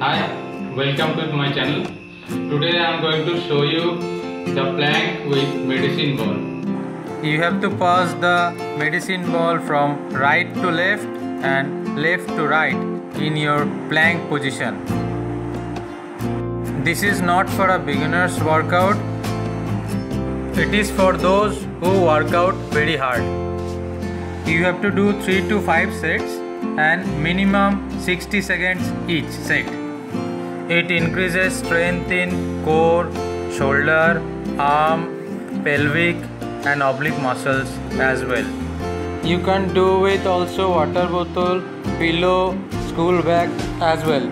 Hi, welcome to my channel. Today I am going to show you the plank with medicine ball. You have to pass the medicine ball from right to left and left to right in your plank position. This is not for a beginner's workout. It is for those who work out very hard. You have to do 3 to 5 sets and minimum 60 seconds each set. It increases strength in core, shoulder, arm, pelvic and oblique muscles as well. You can do with also water bottle, pillow, school bag as well.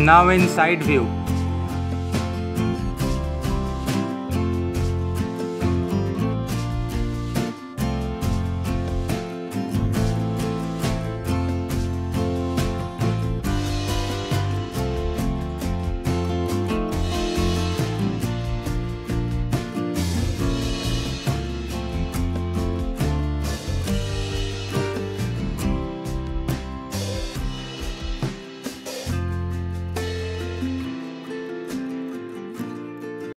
Now in side view.